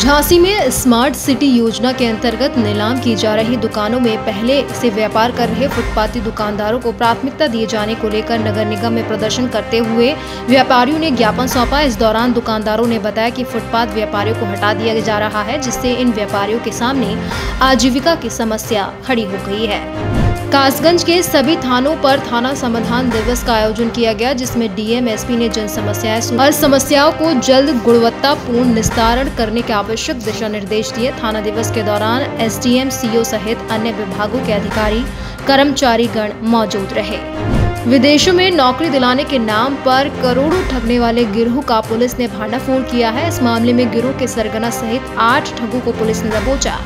झांसी में smart city योजना के अंतर्गत नीलाम की जा रही दुकानों में पहले से व्यापार कर रहे फुटपाती दुकानदारों को प्राथमिकता दिए जाने को लेकर नगर निगम में प्रदर्शन करते हुए व्यापारियों ने ज्ञापन सौंपा। इस दौरान दुकानदारों ने बताया कि फुटपाथ व्यापारियों को हटा दिया जा रहा है, जिससे इन व्यापारियों के सामने आजीविका की समस्या खड़ी हो गई है। कासगंज के सभी थानों पर थाना समाधान दिवस का आयोजन किया गया, जिसमें डीएम एसपी ने जन समस्याएँ और समस्याओं को जल्द गुणवत्तापूर्ण निस्तारण करने के आवश्यक दिशा निर्देश दिए थाना दिवस के दौरान एसडीएम, सीओ सहित अन्य विभागों के अधिकारी कर्मचारी गण मौजूद रहे। विदेशों में नौकरी दिलाने के नाम पर करोड़ों ठगने वाले गिरोह का पुलिस ने भांडाफोड़ किया है। इस मामले में गिरोह के सरगना सहित आठ ठगों को पुलिस ने दबोचा।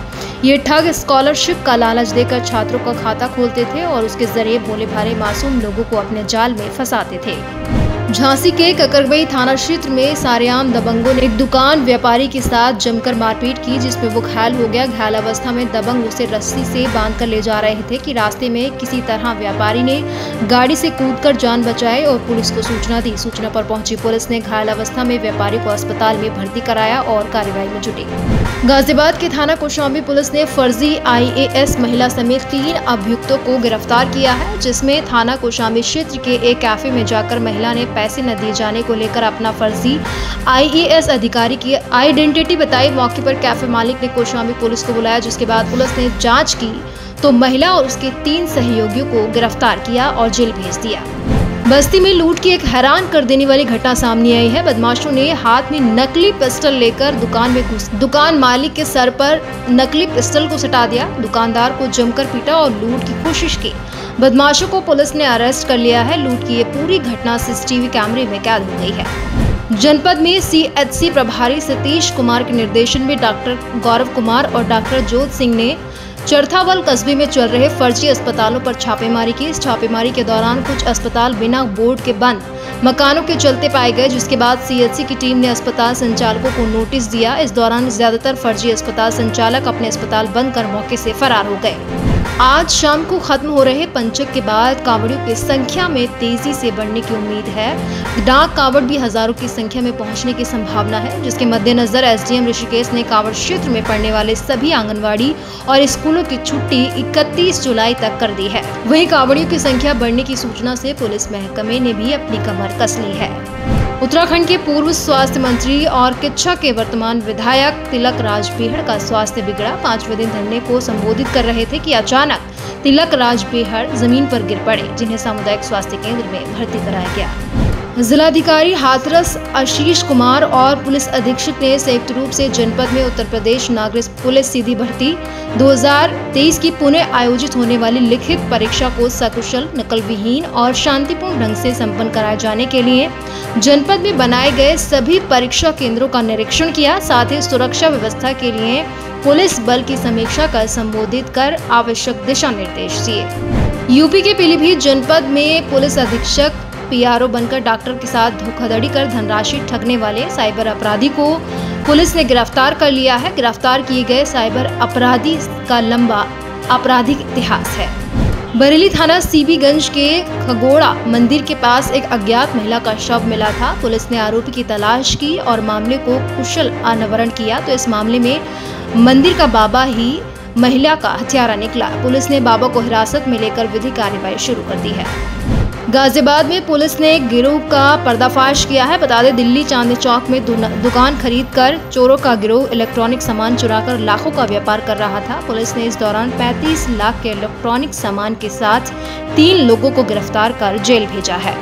ये ठग स्कॉलरशिप का लालच देकर छात्रों का खाता खोलते थे और उसके ज़रिए भोले भाले मासूम लोगों को अपने जाल में फंसाते थे। झांसी के ककरबई थाना क्षेत्र में सारेआम दबंगों ने एक दुकान व्यापारी के साथ जमकर मारपीट की, जिसमें वो घायल हो गया। घायल अवस्था में दबंग उसे रस्सी से बाँध कर ले जा रहे थे कि रास्ते में किसी तरह व्यापारी ने गाड़ी से कूदकर जान बचाई और पुलिस को सूचना दी। सूचना पर पहुँची पुलिस ने घायल अवस्था में व्यापारी को अस्पताल में भर्ती कराया और कार्यवाही में जुटी। गाजियाबाद के थाना कोशाम्बी पुलिस ने फर्जी आईएएस महिला समेत तीन अभियुक्तों को गिरफ़्तार किया है, जिसमें थाना कोशाम्बी क्षेत्र के एक कैफ़े में जाकर महिला ने पैसे न दिए जाने को लेकर अपना फर्जी आईएएस अधिकारी की आइडेंटिटी बताई। मौके पर कैफ़े मालिक ने कौशाम्बी पुलिस को बुलाया, जिसके बाद पुलिस ने जाँच की तो महिला और उसके तीन सहयोगियों को गिरफ़्तार किया और जेल भेज दिया। बस्ती में लूट की एक हैरान कर देने वाली घटना सामने आई है। बदमाशों ने हाथ में नकली पिस्टल लेकर दुकान में घुस दुकान मालिक के सर पर नकली पिस्टल को सटा दिया। दुकानदार को जमकर पीटा और लूट की कोशिश की। बदमाशों को पुलिस ने अरेस्ट कर लिया है। लूट की ये पूरी घटना सीसीटीवी कैमरे में कैद हो गई है। जनपद में सीएचसी प्रभारी सतीश कुमार के निर्देशन में डॉक्टर गौरव कुमार और डॉक्टर जोत सिंह ने चरथावल कस्बे में चल रहे फर्जी अस्पतालों पर छापेमारी की। इस छापेमारी के दौरान कुछ अस्पताल बिना बोर्ड के बंद, मकानों के चलते पाए गए, जिसके बाद सीएचसी की टीम ने अस्पताल संचालकों को नोटिस दिया। इस दौरान ज़्यादातर फर्जी अस्पताल संचालक अपने अस्पताल बंद कर मौके से फरार हो गए। आज शाम को खत्म हो रहे पंचक के बाद कांवड़ियों की संख्या में तेज़ी से बढ़ने की उम्मीद है। डाक कांवड़ भी हज़ारों की संख्या में पहुँचने की संभावना है, जिसके मद्देनजर एसडीएम ऋषिकेश ने कांवड़ क्षेत्र में पढ़ने वाले सभी आंगनबाड़ी और स्कूलों की छुट्टी 31 जुलाई तक कर दी है। वहीं कांवड़ियों की संख्या बढ़ने की सूचना से पुलिस महकमे ने भी अपनी कमर कस ली है। उत्तराखंड के पूर्व स्वास्थ्य मंत्री और किच्छा के वर्तमान विधायक तिलक राज बेहड़ का स्वास्थ्य बिगड़ा। पाँचवें दिन धरने को संबोधित कर रहे थे कि अचानक तिलक राज बेहड़ ज़मीन पर गिर पड़े, जिन्हें सामुदायिक स्वास्थ्य केंद्र में भर्ती कराया गया। जिलाधिकारी हाथरस आशीष कुमार और पुलिस अधीक्षक ने संयुक्त रूप से जनपद में उत्तर प्रदेश नागरिक पुलिस सीधी भर्ती 2023 की पुनः आयोजित होने वाली लिखित परीक्षा को सकुशल नकल विहीन और शांतिपूर्ण ढंग से संपन्न कराए जाने के लिए जनपद में बनाए गए सभी परीक्षा केंद्रों का निरीक्षण किया। साथ ही सुरक्षा व्यवस्था के लिए पुलिस बल की समीक्षा कर संबोधित कर आवश्यक दिशा निर्देश दिए। यूपी के पीलीभीत जनपद में पुलिस अधीक्षक पीआरओ बनकर डॉक्टर के साथ धोखाधड़ी कर धनराशि ठगने वाले साइबर अपराधी को पुलिस ने गिरफ़्तार कर लिया है। गिरफ़्तार किए गए साइबर अपराधी का लंबा आपराधिक इतिहास है। बरेली थाना सीबीगंज के खगोड़ा मंदिर के पास एक अज्ञात महिला का शव मिला था। पुलिस ने आरोपी की तलाश की और मामले को कुशल अनावरण किया। तो इस मामले में मंदिर का बाबा ही महिला का हथियारा निकला। पुलिस ने बाबा को हिरासत में लेकर विधि कार्यवाही शुरू कर दी है। गाजियाबाद में पुलिस ने गिरोह का पर्दाफाश किया है। बता दें, दिल्ली चांदनी चौक में दुकान खरीद कर चोरों का गिरोह, इलेक्ट्रॉनिक सामान चुराकर लाखों का व्यापार कर रहा था। पुलिस ने इस दौरान 35 लाख के इलेक्ट्रॉनिक सामान के साथ तीन लोगों को गिरफ़्तार कर जेल भेजा है।